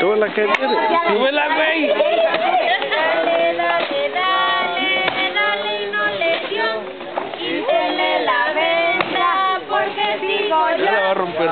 ¿Tú la que a querer. Súbela, güey. Dale, dale, dale, dale y no lesión. Quítele la venda porque sigo Ya la va a romper.